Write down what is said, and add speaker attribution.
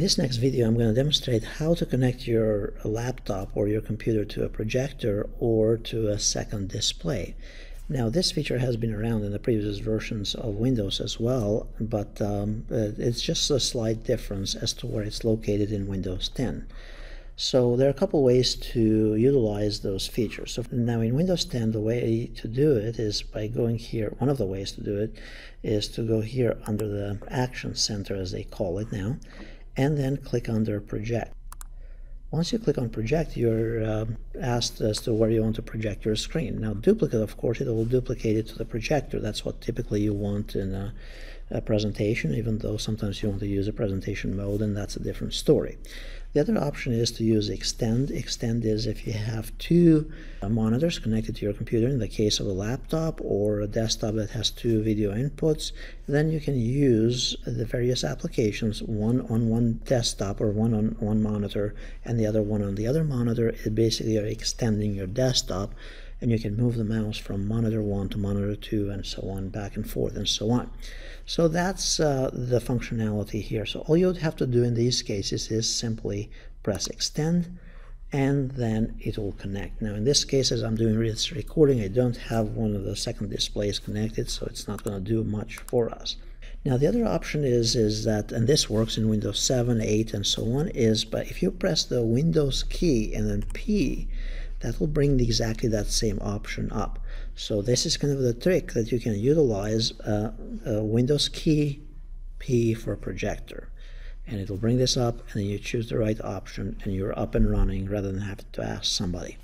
Speaker 1: this next video, I'm going to demonstrate how to connect your laptop or your computer to a projector or to a second display. Now, this feature has been around in the previous versions of Windows as well, but um, uh, it's just a slight difference as to where it's located in Windows 10. So there are a couple ways to utilize those features. So now in Windows 10, the way to do it is by going here. One of the ways to do it is to go here under the Action Center, as they call it now, and then click under Project. Once you click on project, you're uh, asked as to where you want to project your screen. Now, duplicate, of course, it will duplicate it to the projector. That's what typically you want in a, a presentation, even though sometimes you want to use a presentation mode, and that's a different story. The other option is to use extend. Extend is if you have two uh, monitors connected to your computer, in the case of a laptop or a desktop that has two video inputs, then you can use the various applications, one on one desktop or one on one monitor and the other one on the other monitor. It basically are extending your desktop and you can move the mouse from monitor 1 to monitor 2 and so on, back and forth and so on. So that's uh, the functionality here. So all you have to do in these cases is simply press extend and then it will connect. Now in this case, as I'm doing this recording, I don't have one of the second displays connected, so it's not going to do much for us. Now the other option is is that, and this works in Windows 7, 8, and so on, is but if you press the Windows key and then P, that will bring exactly that same option up. So this is kind of the trick that you can utilize uh, Windows key P for projector. And it'll bring this up and then you choose the right option and you're up and running rather than having to ask somebody.